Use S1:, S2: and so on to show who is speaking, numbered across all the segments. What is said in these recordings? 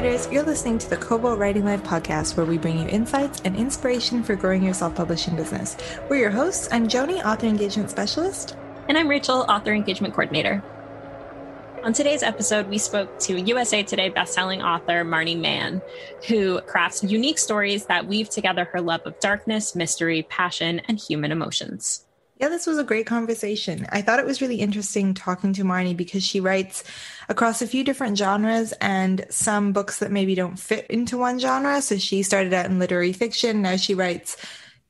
S1: writers. You're listening to the Kobo Writing Life podcast, where we bring you insights and inspiration for growing your self publishing business. We're your hosts. I'm Joni, author engagement specialist.
S2: And I'm Rachel, author engagement coordinator. On today's episode, we spoke to USA Today bestselling author Marni Mann, who crafts unique stories that weave together her love of darkness, mystery, passion, and human emotions.
S1: Yeah, this was a great conversation. I thought it was really interesting talking to Marni because she writes across a few different genres and some books that maybe don't fit into one genre. So she started out in literary fiction. Now she writes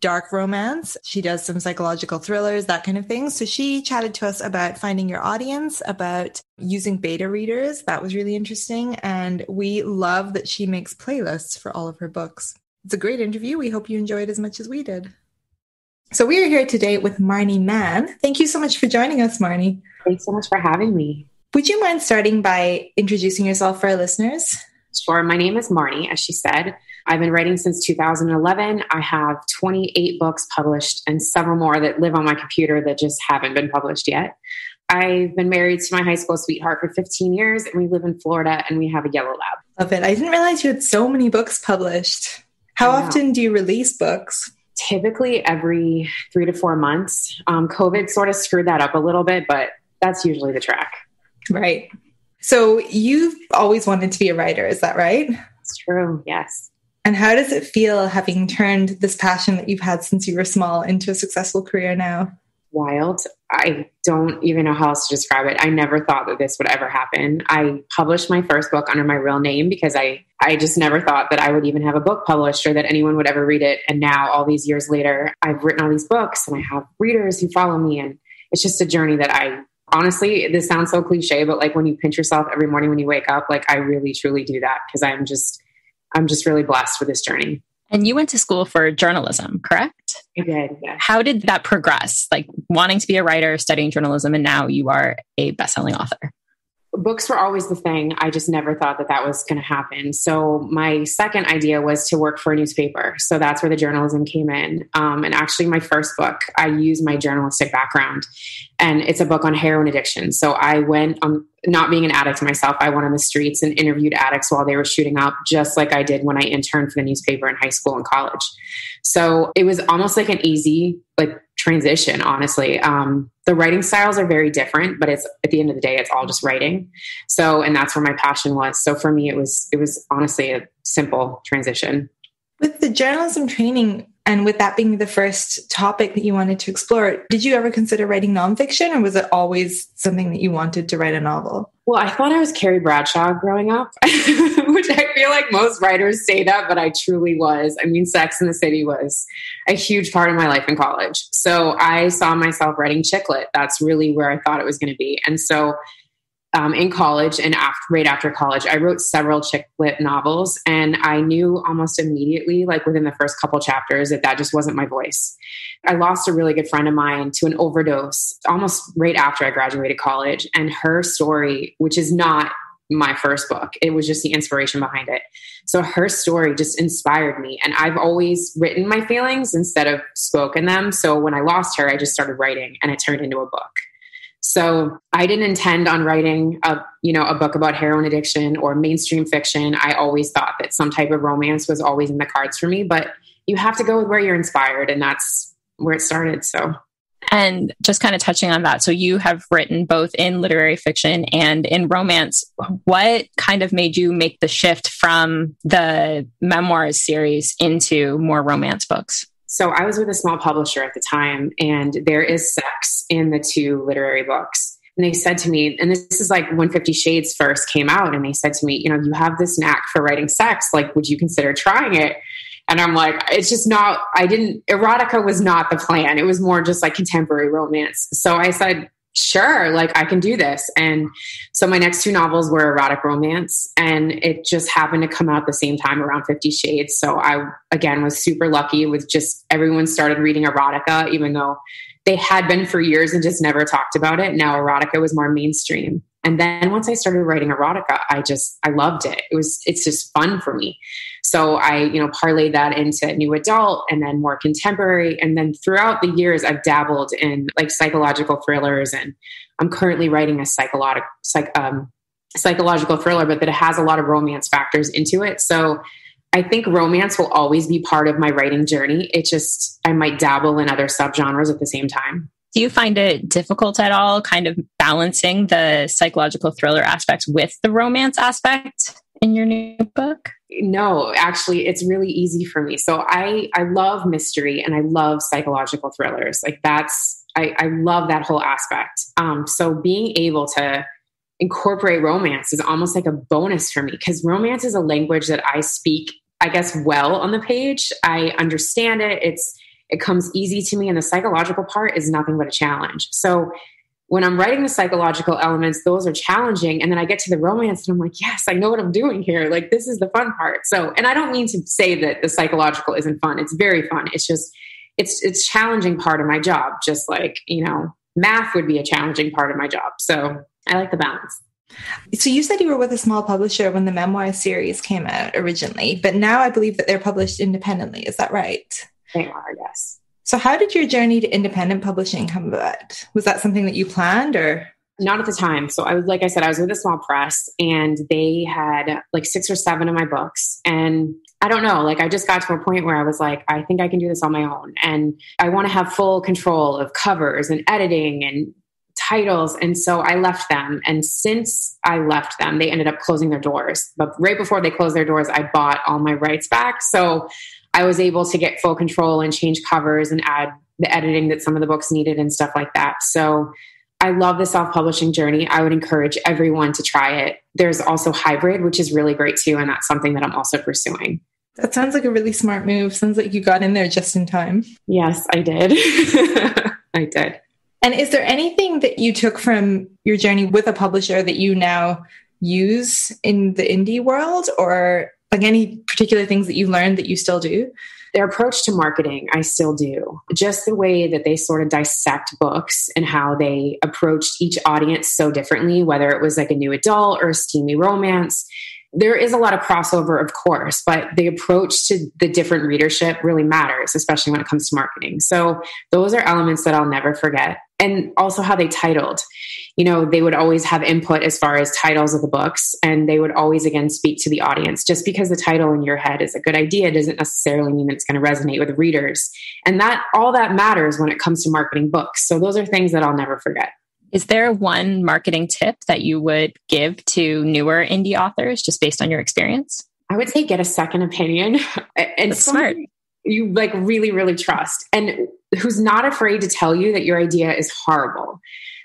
S1: dark romance. She does some psychological thrillers, that kind of thing. So she chatted to us about finding your audience, about using beta readers. That was really interesting. And we love that she makes playlists for all of her books. It's a great interview. We hope you enjoyed as much as we did. So we are here today with Marni Mann. Thank you so much for joining us, Marni.
S3: Thanks so much for having me.
S1: Would you mind starting by introducing yourself for our listeners?
S3: Sure. My name is Marni, as she said. I've been writing since 2011. I have 28 books published and several more that live on my computer that just haven't been published yet. I've been married to my high school sweetheart for 15 years, and we live in Florida and we have a yellow lab.
S1: Love it. I didn't realize you had so many books published. How often do you release books?
S3: Typically every three to four months. Um, COVID sort of screwed that up a little bit, but that's usually the track.
S1: Right. So you've always wanted to be a writer, is that right?
S3: It's true, yes.
S1: And how does it feel having turned this passion that you've had since you were small into a successful career now?
S3: Wild. I don't even know how else to describe it. I never thought that this would ever happen. I published my first book under my real name because I I just never thought that I would even have a book published or that anyone would ever read it. And now all these years later, I've written all these books and I have readers who follow me and it's just a journey that I honestly, this sounds so cliche, but like when you pinch yourself every morning when you wake up, like I really truly do that because I'm just I'm just really blessed with this journey.
S2: And you went to school for journalism, correct?
S3: I did. Yeah.
S2: How did that progress? Like wanting to be a writer, studying journalism, and now you are a best-selling author.
S3: Books were always the thing. I just never thought that that was going to happen. So my second idea was to work for a newspaper. So that's where the journalism came in. Um, and actually, my first book, I used my journalistic background, and it's a book on heroin addiction. So I went on not being an addict myself, I went on the streets and interviewed addicts while they were shooting up, just like I did when I interned for the newspaper in high school and college. So it was almost like an easy like transition, honestly. Um, the writing styles are very different, but it's at the end of the day, it's all just writing. So, and that's where my passion was. So for me, it was it was honestly a simple transition.
S1: With the journalism training, and with that being the first topic that you wanted to explore, did you ever consider writing nonfiction or was it always something that you wanted to write a novel?
S3: Well, I thought I was Carrie Bradshaw growing up, which I feel like most writers say that, but I truly was. I mean, Sex in the City was a huge part of my life in college. So I saw myself writing chick lit. That's really where I thought it was going to be. And so um, in college and after, right after college, I wrote several chick lit novels, and I knew almost immediately, like within the first couple chapters, that that just wasn't my voice. I lost a really good friend of mine to an overdose almost right after I graduated college, and her story, which is not my first book, it was just the inspiration behind it. So her story just inspired me, and I've always written my feelings instead of spoken them. So when I lost her, I just started writing, and it turned into a book. So I didn't intend on writing a, you know, a book about heroin addiction or mainstream fiction. I always thought that some type of romance was always in the cards for me, but you have to go with where you're inspired and that's where it started. So
S2: and just kind of touching on that. So you have written both in literary fiction and in romance. What kind of made you make the shift from the memoirs series into more romance books?
S3: So I was with a small publisher at the time, and there is sex in the two literary books. And they said to me, and this is like when Fifty Shades first came out, and they said to me, you know, you have this knack for writing sex. Like, would you consider trying it? And I'm like, it's just not, I didn't, erotica was not the plan. It was more just like contemporary romance. So I said, sure, like I can do this. And so my next two novels were erotic romance, and it just happened to come out the same time around Fifty Shades. So I, again, was super lucky with just everyone started reading erotica, even though they had been for years and just never talked about it. Now erotica was more mainstream. And then once I started writing erotica, I just I loved it. It was it's just fun for me. So I, you know, parlayed that into new adult and then more contemporary. And then throughout the years I've dabbled in like psychological thrillers and I'm currently writing a psychological psych um psychological thriller, but that it has a lot of romance factors into it. So I think romance will always be part of my writing journey. It just, I might dabble in other subgenres at the same time.
S2: Do you find it difficult at all, kind of balancing the psychological thriller aspect with the romance aspect in your new book?
S3: No, actually, it's really easy for me. So I I love mystery and I love psychological thrillers. Like that's I, I love that whole aspect. Um, so being able to incorporate romance is almost like a bonus for me because romance is a language that I speak, I guess, well on the page. I understand it. It's it comes easy to me, and the psychological part is nothing but a challenge. So when I'm writing the psychological elements, those are challenging. And then I get to the romance and I'm like, yes, I know what I'm doing here. Like, this is the fun part. So, and I don't mean to say that the psychological isn't fun. It's very fun. It's just, it's, it's challenging part of my job. Just like, you know, math would be a challenging part of my job. So I like the balance.
S1: So you said you were with a small publisher when the memoir series came out originally, but now I believe that they're published independently. Is that right?
S3: They are, yes.
S1: So, how did your journey to independent publishing come about? Was that something that you planned or?
S3: Not at the time. So, I was, like I said, I was with a small press and they had like six or seven of my books. And I don't know, like I just got to a point where I was like, I think I can do this on my own. And I want to have full control of covers and editing and titles. And so I left them. And since I left them, they ended up closing their doors. But right before they closed their doors, I bought all my rights back. So I was able to get full control and change covers and add the editing that some of the books needed and stuff like that. So I love the self publishing journey. I would encourage everyone to try it. There's also hybrid, which is really great too. And that's something that I'm also pursuing.
S1: That sounds like a really smart move. Sounds like you got in there just in time.
S3: Yes, I did. I did.
S1: And is there anything that you took from your journey with a publisher that you now use in the indie world or like any particular things that you learned that you still do?
S3: Their approach to marketing, I still do. Just the way that they sort of dissect books and how they approached each audience so differently, whether it was like a new adult or a steamy romance. There is a lot of crossover, of course, but the approach to the different readership really matters, especially when it comes to marketing. So, those are elements that I'll never forget. And also how they titled you know, they would always have input as far as titles of the books, and they would always again speak to the audience. Just because the title in your head is a good idea doesn't necessarily mean it's going to resonate with readers. And that all that matters when it comes to marketing books. So those are things that I'll never forget.
S2: Is there one marketing tip that you would give to newer indie authors just based on your experience?
S3: I would say get a second opinion and
S2: smart.
S3: You like really, really trust and who's not afraid to tell you that your idea is horrible.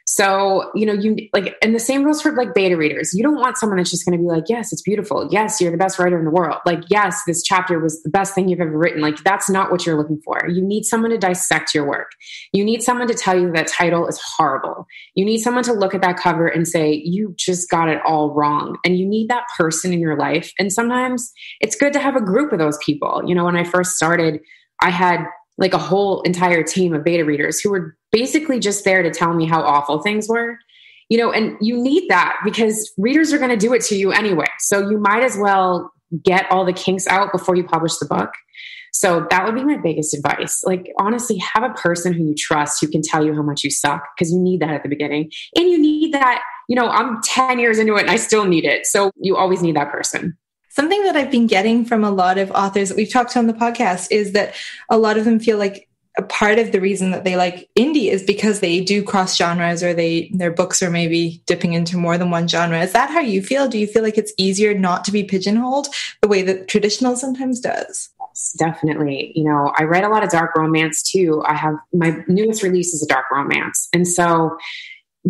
S3: So, you know, you like, and the same goes for like beta readers. You don't want someone that's just going to be like, yes, it's beautiful. Yes, you're the best writer in the world. Like, yes, this chapter was the best thing you've ever written. Like, that's not what you're looking for. You need someone to dissect your work. You need someone to tell you that title is horrible. You need someone to look at that cover and say, you just got it all wrong. And you need that person in your life. And sometimes it's good to have a group of those people. You know, when I first started, I had like a whole entire team of beta readers who were basically just there to tell me how awful things were. You know and you need that because readers are going to do it to you anyway. So you might as well get all the kinks out before you publish the book. So that would be my biggest advice. Like honestly have a person who you trust who can tell you how much you suck because you need that at the beginning. And you need that you know i'm 10 years into it and i still need it. So you always need that person
S1: Something that I've been getting from a lot of authors that we've talked to on the podcast is that a lot of them feel like a part of the reason that they like indie is because they do cross genres or they their books are maybe dipping into more than one genre. Is that how you feel? Do you feel like it's easier not to be pigeonholed the way that traditional sometimes does?
S3: Yes, definitely. You know, I write a lot of dark romance too. I have my newest release is a dark romance. And so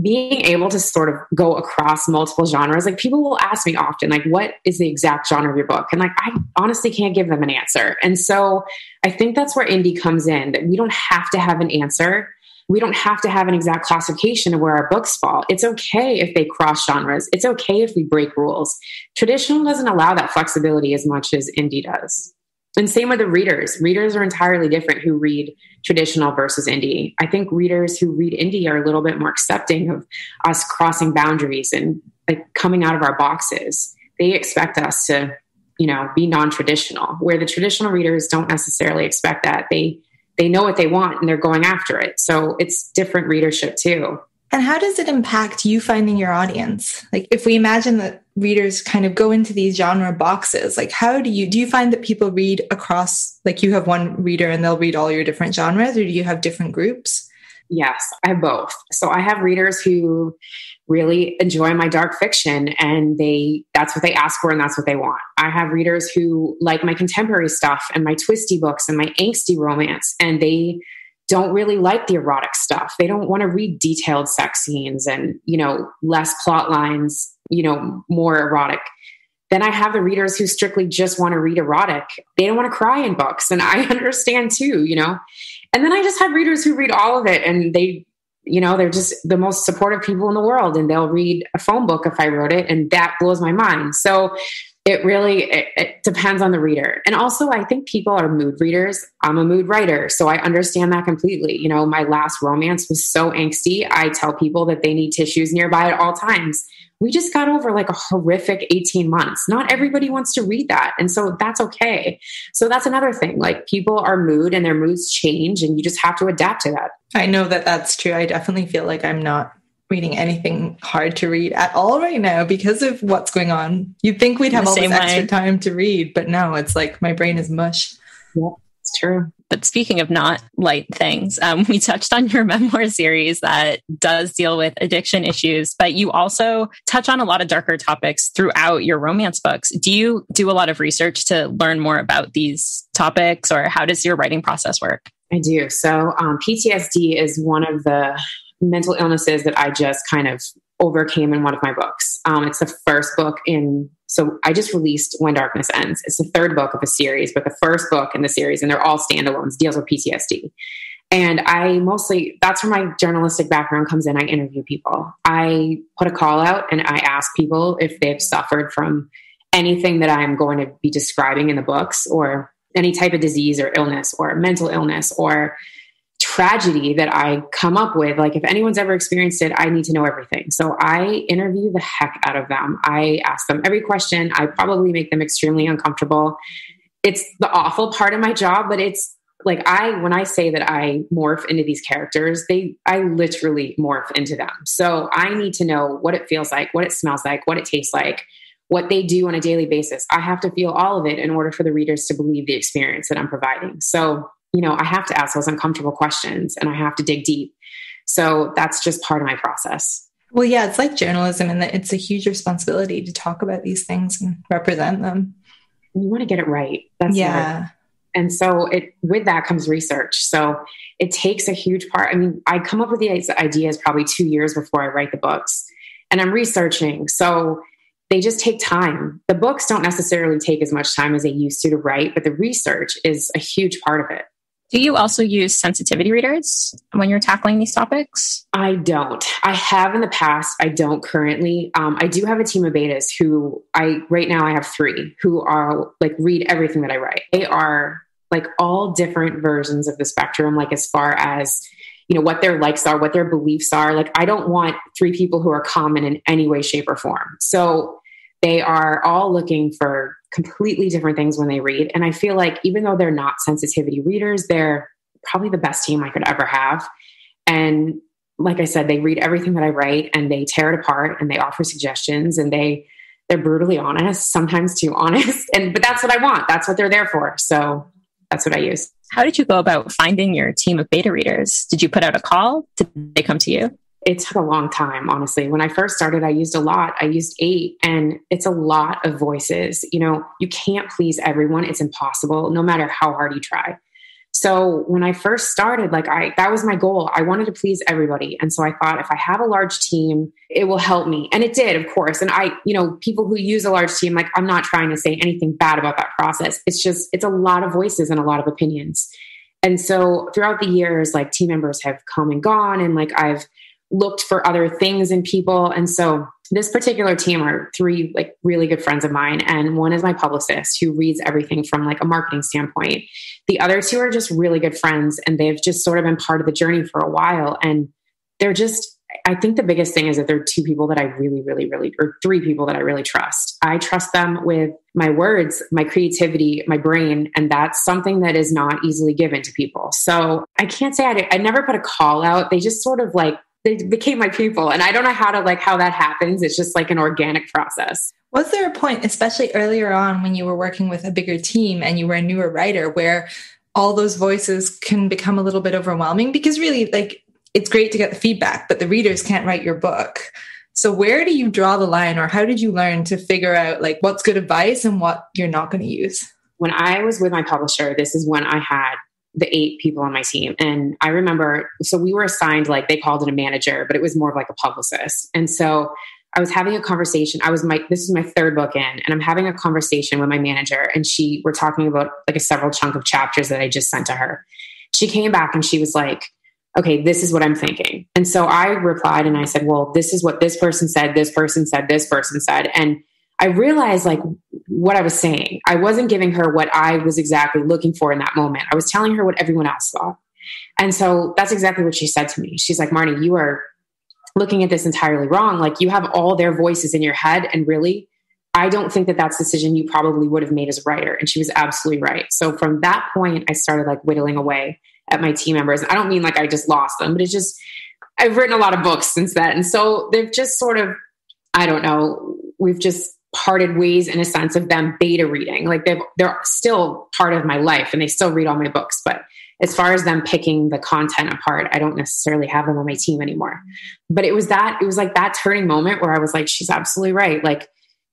S3: being able to sort of go across multiple genres like people will ask me often like what is the exact genre of your book? And like i honestly can't give them an answer. And so i think that's where indie comes in that we don't have to have an answer. We don't have to have an exact classification of where our books fall. It's okay if they cross genres. It's okay if we break rules. Traditional doesn't allow that flexibility as much as indie does and same with the readers. Readers are entirely different who read traditional versus indie. I think readers who read indie are a little bit more accepting of us crossing boundaries and like coming out of our boxes. They expect us to, you know, be non-traditional, where the traditional readers don't necessarily expect that. They they know what they want and they're going after it. So it's different readership too.
S1: And how does it impact you finding your audience? Like if we imagine that readers kind of go into these genre boxes, like how do you do you find that people read across like you have one reader and they'll read all your different genres or do you have different groups?
S3: Yes, I have both. So I have readers who really enjoy my dark fiction and they that's what they ask for and that's what they want. I have readers who like my contemporary stuff and my twisty books and my angsty romance and they don't really like the erotic stuff. They don't want to read detailed sex scenes and, you know, less plot lines, you know, more erotic. Then I have the readers who strictly just want to read erotic. They don't want to cry in books. And I understand too, you know. And then I just have readers who read all of it and they, you know, they're just the most supportive people in the world and they'll read a phone book if I wrote it. And that blows my mind. So it really it, it, depends on the reader. And also i think people are mood readers. I'm a mood writer so i understand that completely. You know my last romance was so angsty. I tell people that they need tissues nearby at all times. We just got over like a horrific 18 months. Not everybody wants to read that and so that's okay. So that's another thing. Like people are mood and their moods change and you just have to adapt to that.
S1: I know that that's true. I definitely feel like i'm not reading anything hard to read at all right now because of what's going on. You'd think we'd have all this extra way. time to read, but no, it's like my brain is mush.
S3: Yeah, it's true.
S2: But speaking of not light things, um, we touched on your memoir series that does deal with addiction issues, but you also touch on a lot of darker topics throughout your romance books. Do you do a lot of research to learn more about these topics, or how does your writing process work?
S3: I do. So, um, PTSD is one of the mental illnesses that I just kind of overcame in one of my books. Um, it's the first book in, so I just released When Darkness Ends. It's the third book of a series, but the first book in the series, and they're all standalones, deals with PTSD. And I mostly, that's where my journalistic background comes in. I interview people. I put a call out and I ask people if they've suffered from anything that I'm going to be describing in the books or any type of disease or illness or mental illness or tragedy that I come up with, like if anyone's ever experienced it, I need to know everything. So I interview the heck out of them. I ask them every question. I probably make them extremely uncomfortable. It's the awful part of my job, but it's like I when I say that I morph into these characters, they I literally morph into them. So I need to know what it feels like, what it smells like, what it tastes like, what they do on a daily basis. I have to feel all of it in order for the readers to believe the experience that I'm providing. So you know, I have to ask those uncomfortable questions and I have to dig deep. So that's just part of my process.
S1: Well, yeah, it's like journalism and that it's a huge responsibility to talk about these things and represent them.
S3: You want to get it right. That's yeah. Hard. And so it with that comes research. So it takes a huge part. I mean, I come up with the ideas probably two years before I write the books, and I'm researching. So they just take time. The books don't necessarily take as much time as they used to to write, but the research is a huge part of it.
S2: Do you also use sensitivity readers when you're tackling these topics?
S3: I don't. I have in the past. I don't currently. Um, I do have a team of betas who I right now I have three who are like read everything that I write. They are like all different versions of the spectrum. Like as far as you know what their likes are, what their beliefs are. Like I don't want three people who are common in any way, shape, or form. So they are all looking for completely different things when they read. And I feel like even though they're not sensitivity readers, they're probably the best team I could ever have. And like I said, they read everything that I write and they tear it apart and they offer suggestions and they they're brutally honest, sometimes too honest. And but that's what I want. That's what they're there for. So that's what I use.
S2: How did you go about finding your team of beta readers? Did you put out a call? Did they come to you?
S3: It took a long time, honestly. When I first started, I used a lot. I used eight, and it's a lot of voices. You know, you can't please everyone, it's impossible, no matter how hard you try. So when I first started, like I that was my goal. I wanted to please everybody. And so I thought if I have a large team, it will help me. And it did, of course. And I, you know, people who use a large team, like I'm not trying to say anything bad about that process. It's just it's a lot of voices and a lot of opinions. And so throughout the years, like team members have come and gone and like I've looked for other things in people. And so this particular team are three like really good friends of mine. And one is my publicist who reads everything from like a marketing standpoint. The other two are just really good friends and they've just sort of been part of the journey for a while. And they're just i think the biggest thing is that they're two people that i really really really or three people that i really trust. I trust them with my words my creativity my brain and that's something that is not easily given to people. So i can't say i, I never put a call out. They just sort of like they became my people. And I don't know how to like how that happens. It's just like an organic process.
S1: Was there a point, especially earlier on when you were working with a bigger team and you were a newer writer, where all those voices can become a little bit overwhelming? Because really, like, it's great to get the feedback, but the readers can't write your book. So where do you draw the line or how did you learn to figure out like what's good advice and what you're not going to use?
S3: When I was with my publisher, this is when I had the eight people on my team. And I remember, so we were assigned, like they called it a manager, but it was more of like a publicist. And so I was having a conversation. I was my, this is my third book in, and I'm having a conversation with my manager, and she, we're talking about like a several chunk of chapters that I just sent to her. She came back and she was like, okay, this is what I'm thinking. And so I replied and I said, well, this is what this person said, this person said, this person said. And I realized like what I was saying. I wasn't giving her what I was exactly looking for in that moment. I was telling her what everyone else thought. And so that's exactly what she said to me. She's like, Marni, you are looking at this entirely wrong. Like you have all their voices in your head. And really, I don't think that that's a decision you probably would have made as a writer. And she was absolutely right. So from that point, I started like whittling away at my team members. I don't mean like I just lost them, but it's just, I've written a lot of books since then. And so they've just sort of, I don't know, we've just parted ways in a sense of them beta reading. Like they've, they're still part of my life and they still read all my books. But as far as them picking the content apart, I don't necessarily have them on my team anymore. But it was that, it was like that turning moment where I was like, she's absolutely right. Like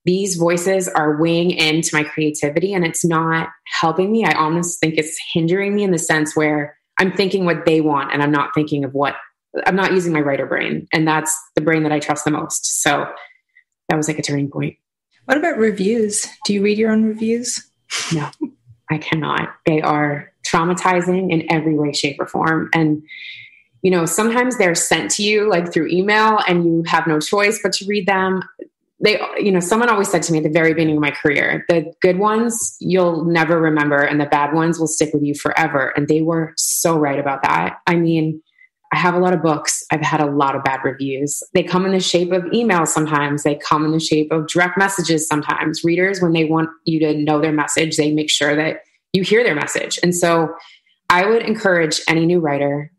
S3: these voices are weighing into my creativity and it's not helping me. I almost think it's hindering me in the sense where I'm thinking what they want and I'm not thinking of what I'm not using my writer brain. And that's the brain that I trust the most. So that was like a turning point.
S1: What about reviews? Do you read your own reviews?
S3: No, I cannot. They are traumatizing in every way, shape, or form. And, you know, sometimes they're sent to you like through email and you have no choice but to read them. They, you know, someone always said to me at the very beginning of my career, the good ones you'll never remember and the bad ones will stick with you forever. And they were so right about that. I mean, I have a lot of books. I've had a lot of bad reviews. They come in the shape of emails sometimes. They come in the shape of direct messages sometimes. Readers, when they want you to know their message, they make sure that you hear their message. And so I would encourage any new writer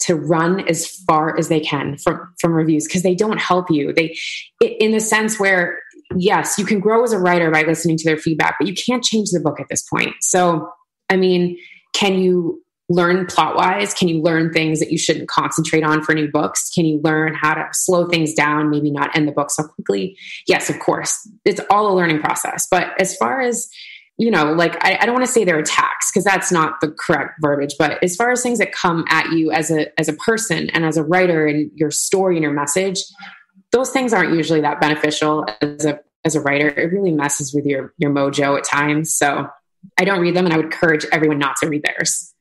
S3: to run as far as they can from, from reviews because they don't help you. They, in the sense where, yes, you can grow as a writer by listening to their feedback, but you can't change the book at this point. So, I mean, can you learn plot wise? Can you learn things that you shouldn't concentrate on for new books? Can you learn how to slow things down, maybe not end the book so quickly? Yes, of course. It's all a learning process. But as far as, you know, like I, I don't want to say they're attacks because that's not the correct verbiage. But as far as things that come at you as a as a person and as a writer and your story and your message, those things aren't usually that beneficial as a as a writer. It really messes with your your mojo at times. So I don't read them and I would encourage everyone not to read theirs.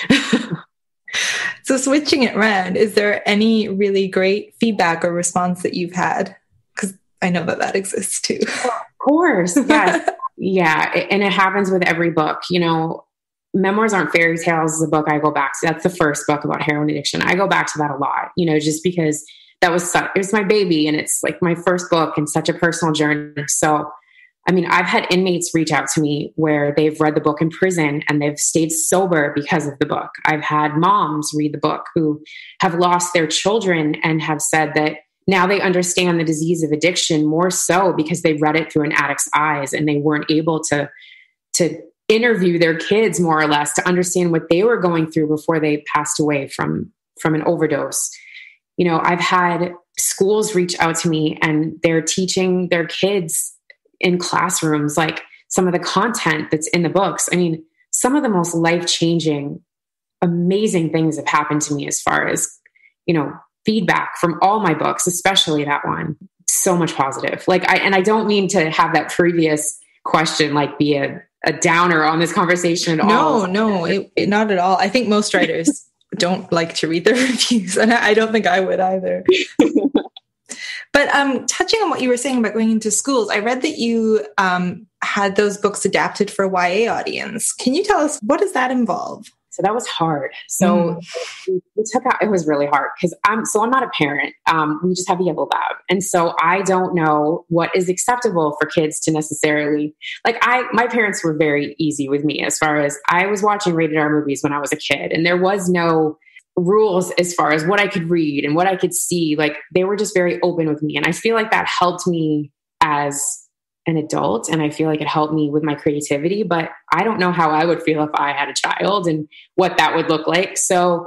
S1: so switching it around, is there any really great feedback or response that you've had? Because I know that that exists too.
S3: Of course, yes, yeah, and it happens with every book. You know, memoirs aren't fairy tales. Is a book I go back to. That's the first book about heroin addiction. I go back to that a lot. You know, just because that was such, it was my baby, and it's like my first book and such a personal journey. So I mean, I've had inmates reach out to me where they've read the book in prison and they've stayed sober because of the book. I've had moms read the book who have lost their children and have said that now they understand the disease of addiction more so because they read it through an addict's eyes and they weren't able to to interview their kids more or less to understand what they were going through before they passed away from from an overdose. You know, I've had schools reach out to me and they're teaching their kids in classrooms, like some of the content that's in the books. I mean, some of the most life changing, amazing things have happened to me as far as, you know, feedback from all my books, especially that one. So much positive. Like, I, and I don't mean to have that previous question like be a, a downer on this conversation at
S1: no,
S3: all.
S1: No, no, it, it, not at all. I think most writers don't like to read the reviews, and I, I don't think I would either. But um, touching on what you were saying about going into schools, I read that you um, had those books adapted for a YA audience. Can you tell us what does that involve?
S3: So that was hard. So mm. we took out, it was really hard because I'm, so I'm not a parent. Um, we just have a yellow lab. And so I don't know what is acceptable for kids to necessarily, like I, my parents were very easy with me as far as I was watching rated R movies when I was a kid and there was no rules as far as what I could read and what I could see. Like they were just very open with me. And I feel like that helped me as an adult. And I feel like it helped me with my creativity. But I don't know how I would feel if I had a child and what that would look like. So,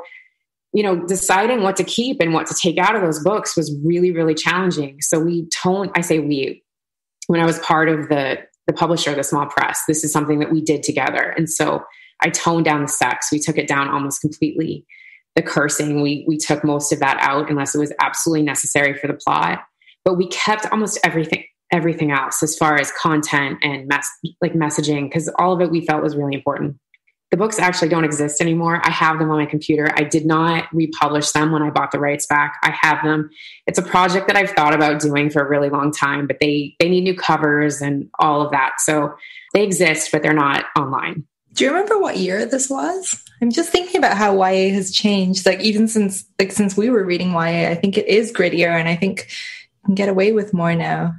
S3: you know, deciding what to keep and what to take out of those books was really, really challenging. So we toned, I say we, when I was part of the the publisher, the small press, this is something that we did together. And so I toned down the sex. We took it down almost completely the cursing we we took most of that out unless it was absolutely necessary for the plot. But we kept almost everything everything else as far as content and mess like messaging because all of it we felt was really important. The books actually don't exist anymore. I have them on my computer. I did not republish them when i bought the rights back. I have them. It's a project that i've thought about doing for a really long time but they they need new covers and all of that. So they exist but they're not online
S1: do you remember what year this was? I'm just thinking about how YA has changed. Like even since like since we were reading YA, I think it is grittier and I think you can get away with more now.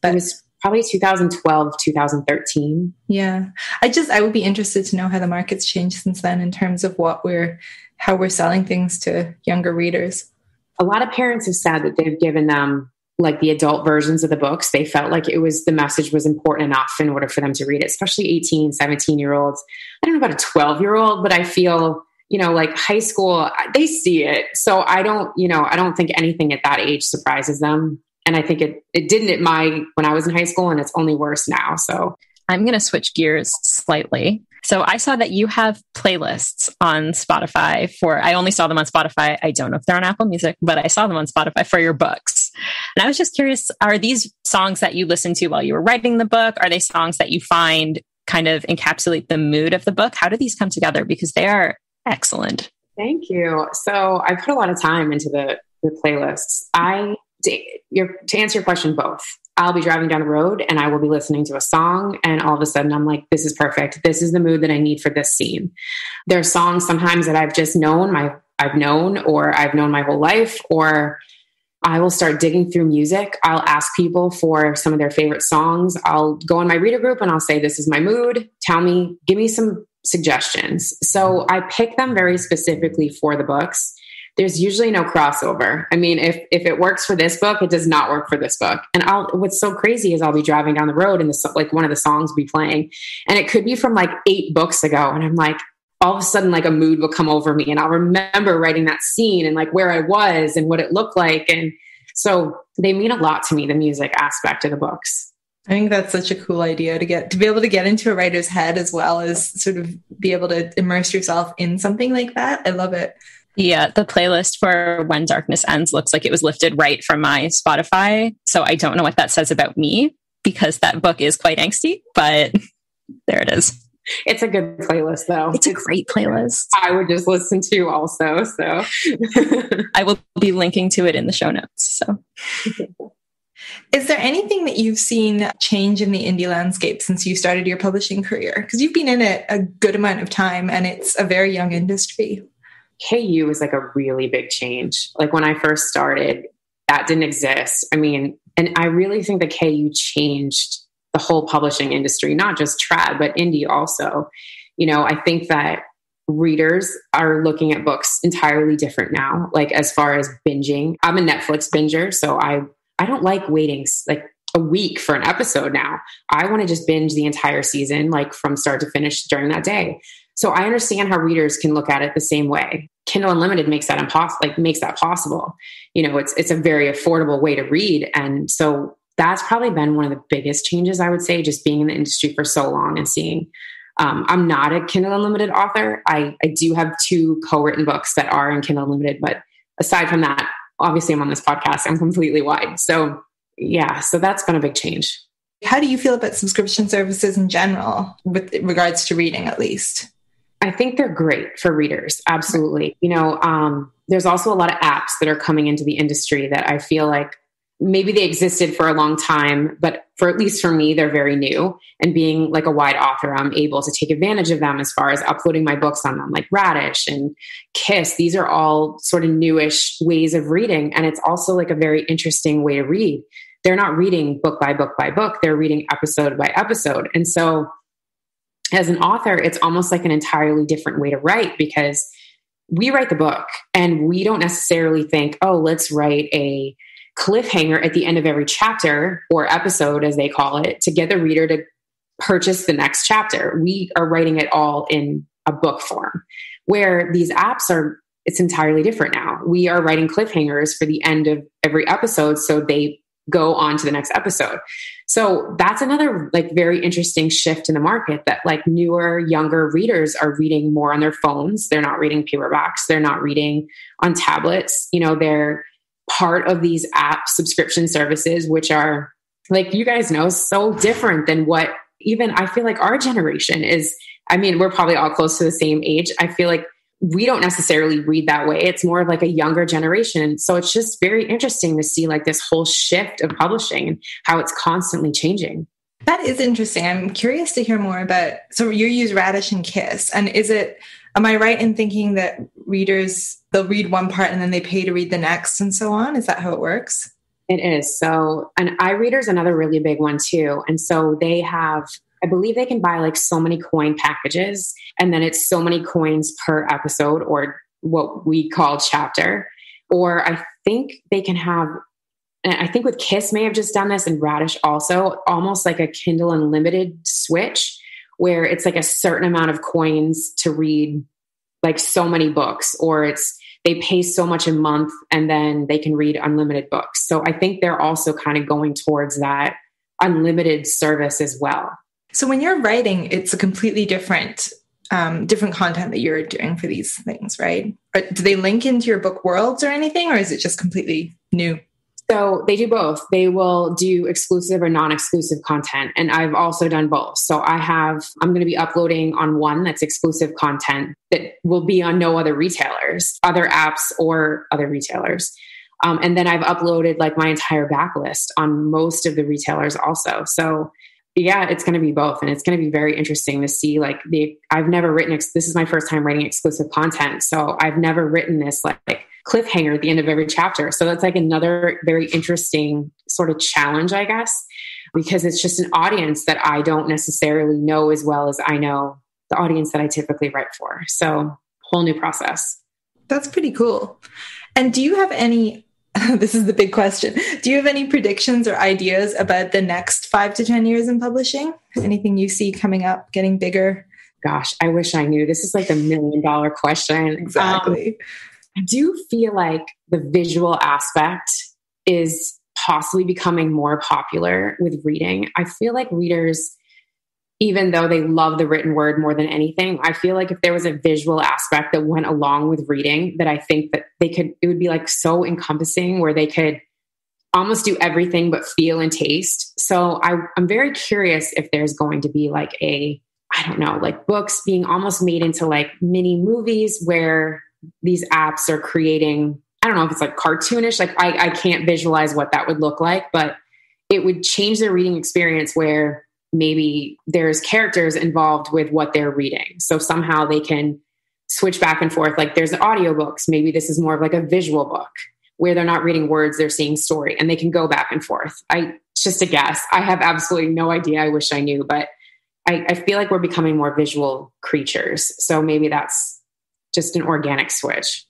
S3: But it was probably 2012, 2013.
S1: Yeah. I just I would be interested to know how the market's changed since then in terms of what we're how we're selling things to younger readers.
S3: A lot of parents have said that they've given them like the adult versions of the books they felt like it was the message was important enough in order for them to read it especially 18 17 year olds. I don't know about a 12 year old but i feel you know like high school they see it. So i don't you know i don't think anything at that age surprises them. And i think it it didn't at my when i was in high school and it's only worse now. So
S2: i'm going to switch gears slightly. So I saw that you have playlists on Spotify for, I only saw them on Spotify. I don't know if they're on Apple Music, but I saw them on Spotify for your books. And I was just curious are these songs that you listened to while you were writing the book? Are they songs that you find kind of encapsulate the mood of the book? How do these come together? Because they are excellent.
S3: Thank you. So I put a lot of time into the, the playlists. I, to, your, to answer your question, both. I'll be driving down the road and I will be listening to a song, and all of a sudden I'm like, this is perfect. This is the mood that I need for this scene. There are songs sometimes that I've just known my I've known or I've known my whole life, or I will start digging through music. I'll ask people for some of their favorite songs. I'll go in my reader group and I'll say, This is my mood. Tell me, give me some suggestions. So I pick them very specifically for the books there's usually no crossover. I mean, if if it works for this book, it does not work for this book. And I'll what's so crazy is I'll be driving down the road and the like one of the songs will be playing, and it could be from like eight books ago, and I'm like, all of a sudden like a mood will come over me, and I'll remember writing that scene and like where I was and what it looked like, and so they mean a lot to me. The music aspect of the books.
S1: I think that's such a cool idea to get to be able to get into a writer's head as well as sort of be able to immerse yourself in something like that. I love it.
S2: Yeah, the playlist for When Darkness Ends looks like it was lifted right from my Spotify. So I don't know what that says about me because that book is quite angsty, but there it is.
S3: It's a good playlist, though.
S2: It's a great playlist.
S3: I would just listen to also. So
S1: I will be linking to it in the show notes. So. Is there anything that you've seen change in the indie landscape since you started your publishing career? Because you've been in it a good amount of time and it's a very young industry.
S3: KU was like a really big change. Like when I first started, that didn't exist. I mean, and I really think that KU changed the whole publishing industry, not just trad, but indie also. You know, I think that readers are looking at books entirely different now, like as far as binging. I'm a Netflix binger, so I I don't like waiting like a week for an episode now. I want to just binge the entire season, like from start to finish during that day. So I understand how readers can look at it the same way. Kindle Unlimited makes that impossible, like makes that possible. You know, it's it's a very affordable way to read, and so that's probably been one of the biggest changes I would say. Just being in the industry for so long and seeing. Um, I'm not a Kindle Unlimited author. I I do have two co-written books that are in Kindle Unlimited, but aside from that, obviously I'm on this podcast. I'm completely wide. So yeah, so that's been a big change.
S1: How do you feel about subscription services in general, with regards to reading, at least?
S3: I think they're great for readers. Absolutely. You know, um, there's also a lot of apps that are coming into the industry that I feel like maybe they existed for a long time, but for at least for me, they're very new. And being like a wide author, I'm able to take advantage of them as far as uploading my books on them, like Radish and Kiss. These are all sort of newish ways of reading. And it's also like a very interesting way to read. They're not reading book by book by book, they're reading episode by episode. And so as an author, it's almost like an entirely different way to write because we write the book and we don't necessarily think, oh, let's write a cliffhanger at the end of every chapter or episode, as they call it, to get the reader to purchase the next chapter. We are writing it all in a book form, where these apps are, it's entirely different now. We are writing cliffhangers for the end of every episode so they go on to the next episode. So that's another like very interesting shift in the market that like newer, younger readers are reading more on their phones. They're not reading paperbacks. They're not reading on tablets. You know, they're part of these app subscription services, which are like you guys know, so different than what even I feel like our generation is. I mean, we're probably all close to the same age. I feel like we don't necessarily read that way. It's more of like a younger generation. So it's just very interesting to see like this whole shift of publishing and how it's constantly changing.
S1: That is interesting. I'm curious to hear more about. So you use Radish and Kiss, and is it? Am I right in thinking that readers they'll read one part and then they pay to read the next, and so on? Is that how it works?
S3: It is. So, an iReader is another really big one too, and so they have I believe they can buy like so many coin packages, and then it's so many coins per episode or what we call chapter. Or I think they can have, and I think with Kiss may have just done this and Radish also, almost like a Kindle Unlimited switch where it's like a certain amount of coins to read like so many books, or it's they pay so much a month and then they can read unlimited books. So I think they're also kind of going towards that unlimited service as well.
S1: So when you're writing, it's a completely different um, different content that you're doing for these things, right? Or do they link into your book worlds or anything, or is it just completely new?
S3: So they do both. They will do exclusive or non-exclusive content, and I've also done both. So I have I'm going to be uploading on one that's exclusive content that will be on no other retailers, other apps, or other retailers. Um, and then I've uploaded like my entire backlist on most of the retailers also. So yeah, it's going to be both. And it's going to be very interesting to see like the, I've never written, ex- this is my first time writing exclusive content. So I've never written this like cliffhanger at the end of every chapter. So that's like another very interesting sort of challenge, I guess, because it's just an audience that I don't necessarily know as well as I know the audience that I typically write for. So whole new process.
S1: That's pretty cool. And do you have any this is the big question. Do you have any predictions or ideas about the next five to 10 years in publishing? Anything you see coming up, getting bigger?
S3: Gosh, I wish I knew. This is like a million dollar question.
S1: Exactly. Um,
S3: I do feel like the visual aspect is possibly becoming more popular with reading. I feel like readers even though they love the written word more than anything i feel like if there was a visual aspect that went along with reading that i think that they could it would be like so encompassing where they could almost do everything but feel and taste so I, i'm very curious if there's going to be like a i don't know like books being almost made into like mini movies where these apps are creating i don't know if it's like cartoonish like i, I can't visualize what that would look like but it would change their reading experience where maybe there's characters involved with what they're reading. So somehow they can switch back and forth. Like there's audiobooks. Maybe this is more of like a visual book where they're not reading words, they're seeing story and they can go back and forth. I just a guess. I have absolutely no idea. I wish I knew, but I, I feel like we're becoming more visual creatures. So maybe that's just an organic switch.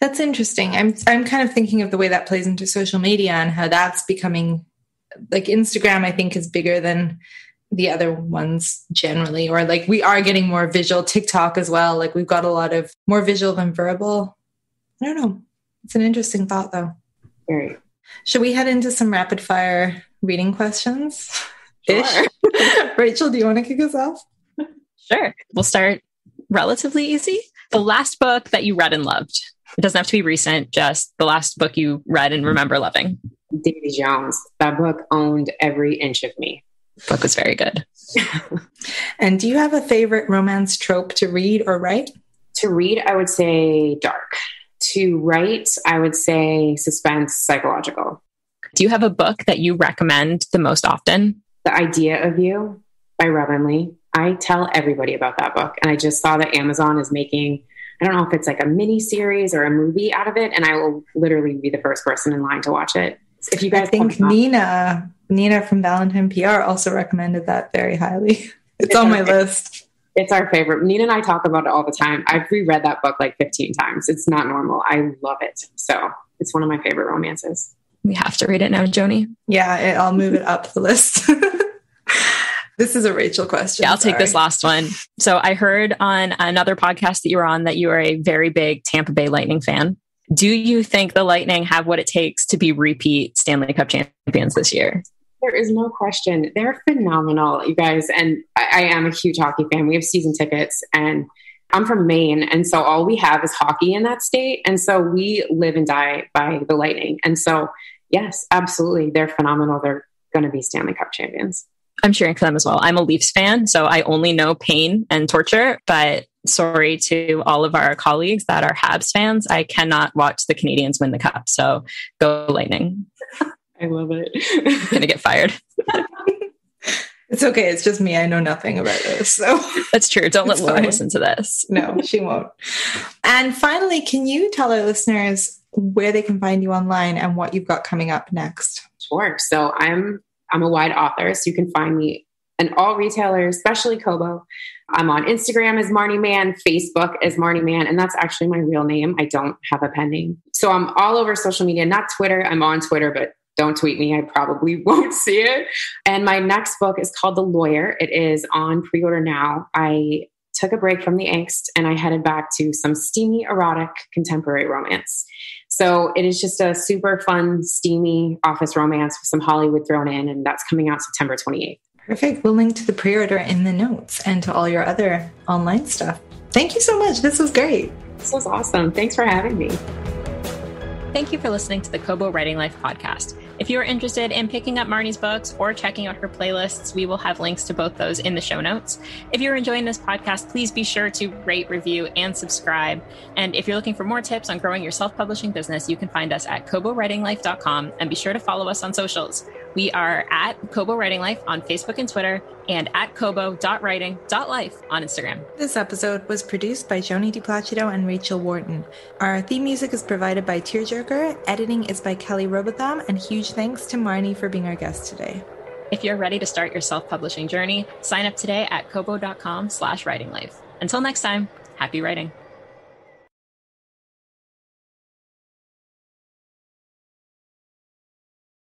S1: That's interesting. I'm I'm kind of thinking of the way that plays into social media and how that's becoming like Instagram, I think, is bigger than the other ones generally, or like we are getting more visual. TikTok as well. Like we've got a lot of more visual than verbal. I don't know. It's an interesting thought, though.
S3: Very.
S1: Should we head into some rapid fire reading questions? Sure. Rachel, do you want to kick us off?
S2: Sure. We'll start relatively easy. The last book that you read and loved. It doesn't have to be recent, just the last book you read and remember loving.
S3: Davy Jones. That book owned every inch of me.
S2: Book was very good.
S1: and do you have a favorite romance trope to read or write?
S3: To read, I would say dark. To write, I would say suspense, psychological.
S2: Do you have a book that you recommend the most often?
S3: The Idea of You by Robinne Lee. I tell everybody about that book. And I just saw that Amazon is making I don't know if it's like a mini series or a movie out of it, and I will literally be the first person in line to watch it. If you guys
S1: I think Nina, Nina from Valentine PR also recommended that very highly. It's, it's on my list.
S3: It's our favorite. Nina and I talk about it all the time. I've reread that book like 15 times. It's not normal. I love it. So it's one of my favorite romances.
S2: We have to read it now, Joni.
S1: Yeah, I'll move it up the list. this is a Rachel question.
S2: Yeah, I'll Sorry. take this last one. So I heard on another podcast that you were on that you are a very big Tampa Bay Lightning fan. Do you think the Lightning have what it takes to be repeat Stanley Cup champions this year?
S3: There is no question. They're phenomenal, you guys. And I, I am a huge hockey fan. We have season tickets and I'm from Maine. And so all we have is hockey in that state. And so we live and die by the Lightning. And so, yes, absolutely. They're phenomenal. They're going to be Stanley Cup champions.
S2: I'm cheering for them as well. I'm a Leafs fan, so I only know pain and torture, but sorry to all of our colleagues that are Habs fans. I cannot watch the Canadiens win the cup. So go Lightning.
S3: I love it.
S2: I'm Gonna get fired.
S1: it's okay. It's just me. I know nothing about this. So
S2: that's true. Don't let Laura listen to this.
S1: No, she won't. And finally, can you tell our listeners where they can find you online and what you've got coming up next?
S3: Sure. So I'm I'm a wide author, so you can find me in all retailers, especially Kobo. I'm on Instagram as Marni Mann, Facebook as Marni Mann, and that's actually my real name. I don't have a pen name. So I'm all over social media, not Twitter. I'm on Twitter, but don't tweet me. I probably won't see it. And my next book is called The Lawyer. It is on pre order now. I took a break from the angst and I headed back to some steamy, erotic contemporary romance. So it is just a super fun, steamy office romance with some Hollywood thrown in, and that's coming out September 28th.
S1: Perfect. We'll link to the pre order in the notes and to all your other online stuff. Thank you so much. This was great.
S3: This was awesome. Thanks for having me.
S2: Thank you for listening to the Kobo Writing Life podcast. If you are interested in picking up Marni's books or checking out her playlists, we will have links to both those in the show notes. If you're enjoying this podcast, please be sure to rate, review, and subscribe. And if you're looking for more tips on growing your self publishing business, you can find us at KoboWritingLife.com and be sure to follow us on socials. We are at Kobo Writing Life on Facebook and Twitter and at kobo.writing.life on Instagram.
S1: This episode was produced by Joni DiPlacido and Rachel Wharton. Our theme music is provided by Tearjerker, editing is by Kelly Robotham, and huge thanks to Marni for being our guest today.
S2: If you're ready to start your self-publishing journey, sign up today at kobo.com slash writing life. Until next time, happy writing.